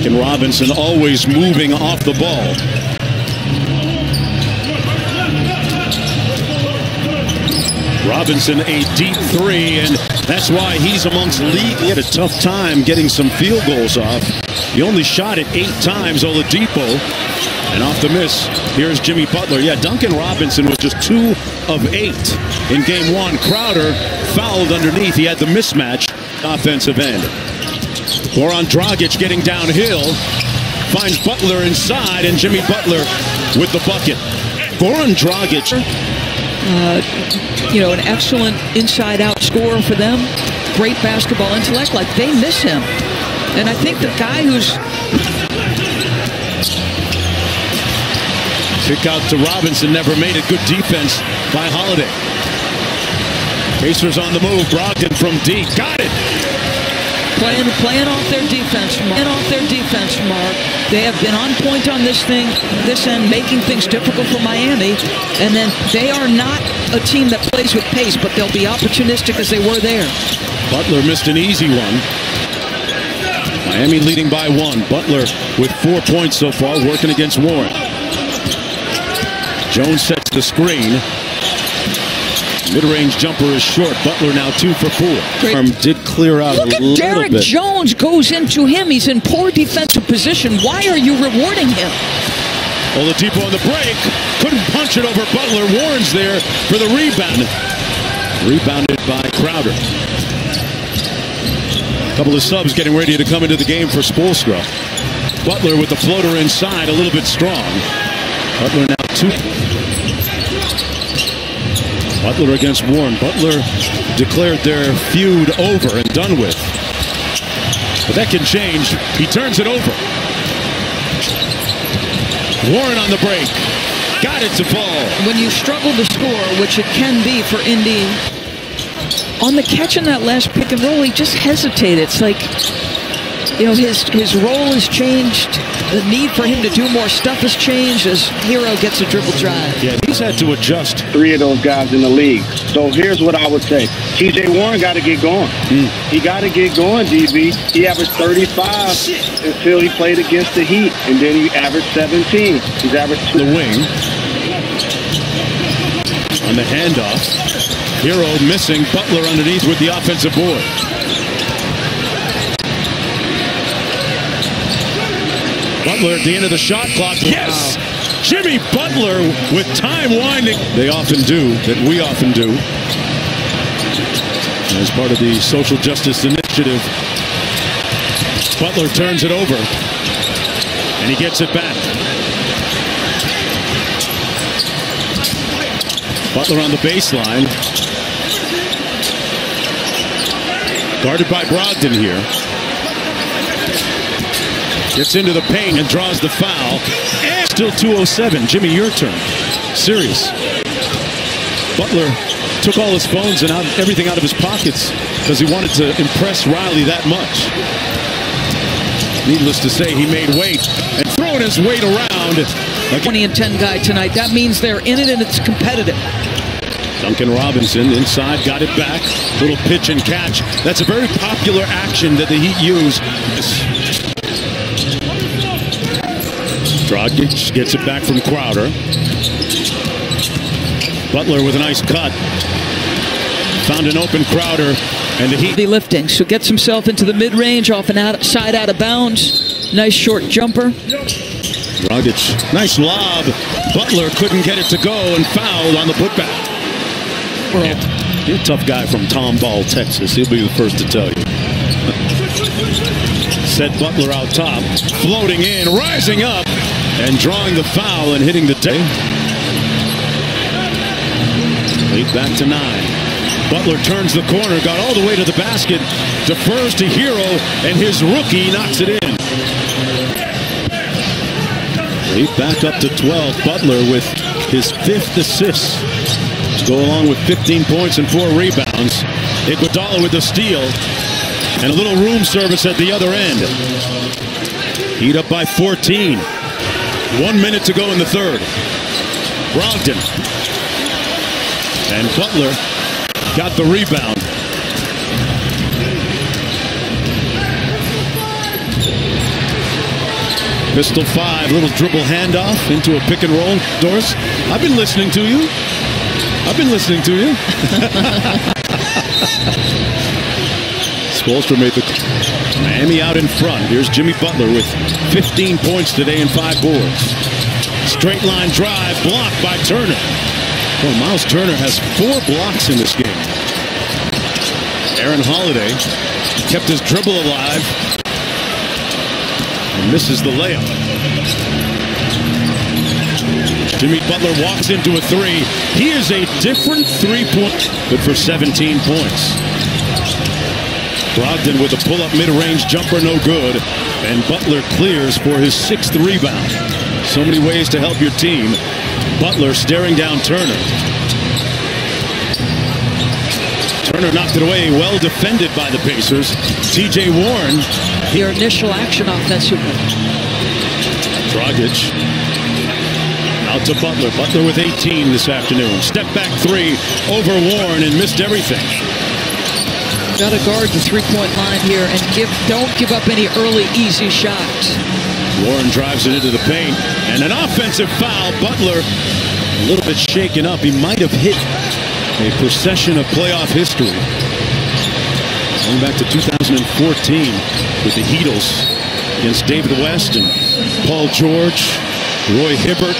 Duncan Robinson always moving off the ball. Robinson a deep three, and that's why he's amongst league. He had a tough time getting some field goals off. He only shot it eight times, Oladipo. And off the miss, here's Jimmy Butler. Yeah, Duncan Robinson was just two of eight in game one. Crowder fouled underneath. He had the mismatch offensive end. Goran Dragic getting downhill. Finds Butler inside, and Jimmy Butler with the bucket. Goran Dragic. Uh, you know, an excellent inside-out scorer for them. Great basketball intellect. Like, they miss him. And I think the guy who's Kick out to Robinson, never made it. Good defense by Holiday. Pacers on the move. Brogdon from deep. Got it. Playing, playing off their defense, playing off their defense, Mark. They have been on point on this thing, this end, making things difficult for Miami. And then they are not a team that plays with pace, but they'll be opportunistic as they were there. Butler missed an easy one. Miami leading by one. Butler with four points so far, working against Warren. Jones sets the screen. Mid-range jumper is short. Butler now two for four. Great. Arm did clear out Look a at little Derek bit. Jones goes into him. He's in poor defensive position. Why are you rewarding him? Oladipo on the break. Couldn't punch it over Butler. Warren's there for the rebound. Rebounded by Crowder. A couple of subs getting ready to come into the game for Spoelstra. Butler with the floater inside, a little bit strong. Butler now two. Butler against Warren. Butler declared their feud over and done with. But that can change. He turns it over. Warren on the break. Got it to fall. When you struggle to score, which it can be for Indy, on the catch in that last pick and roll, he just hesitated. It's like, you know, his his role has changed. The need for him to do more stuff has changed as Herro gets a dribble drive. Yeah, he's had to adjust. three of those guys in the league. So here's what I would say. TJ Warren got to get going. Hmm. He got to get going, DB. He averaged 35 until he played against the Heat, and then he averaged 17. He's averaged two. The wing. On the handoff. Herro missing. Butler underneath with the offensive board. Butler at the end of the shot clock. Yes! Jimmy Butler with time winding. They often do, that we often do. As part of the social justice initiative, Butler turns it over. And he gets it back. Butler on the baseline. Guarded by Brogdon here. Gets into the paint and draws the foul. And still 207. Jimmy, your turn. Serious. Butler took all his phones and out, everything out of his pockets because he wanted to impress Riley that much. Needless to say, he made weight and throwing his weight around. Again, 20 and 10 guy tonight. That means they're in it and it's competitive. Duncan Robinson inside, got it back. Little pitch and catch. That's a very popular action that the Heat use. Dragic gets it back from Crowder. Butler with a nice cut. Found an open Crowder, and the Heat. Be lifting, so gets himself into the mid range, off and out, side out of bounds. Nice short jumper. Dragic, nice lob. Butler couldn't get it to go and fouled on the putback. Well, You're a tough guy from Tomball, Texas. He'll be the first to tell you. Set Butler out top, floating in, rising up, and drawing the foul and hitting the day. Lead back to nine. Butler turns the corner, got all the way to the basket, defers to Herro, and his rookie knocks it in. Lead back up to 12. Butler with his fifth assist to go along with 15 points and four rebounds. Iguodala with the steal and a little room service at the other end. Heat up by 14. One minute to go in the third. Brogdon and Butler got the rebound. Pistol five, little dribble handoff into a pick and roll. Doris, I've been listening to you. I've been listening to you. Spoelstra made the Miami out in front. Here's Jimmy Butler with 15 points today and five boards. Straight line drive blocked by Turner. Well, Miles Turner has four blocks in this game. Aaron Holiday kept his dribble alive and misses the layup. Jimmy Butler walks into a three. He is a different three-point, but for 17 points. Brogdon with a pull-up mid-range jumper, no good. And Butler clears for his sixth rebound. So many ways to help your team. Butler staring down Turner. Turner knocked it away, well defended by the Pacers. TJ Warren. Your initial action offensively. Dragic out to Butler. Butler with 18 this afternoon. Step back three over Warren and missed everything. Got to guard the three-point line here and give don't give up any early easy shots. Warren drives it into the paint and an offensive foul. Butler a little bit shaken up. He might have hit a procession of playoff history. Going back to 2014 with the Heatles against David West and Paul George, Roy Hibbert,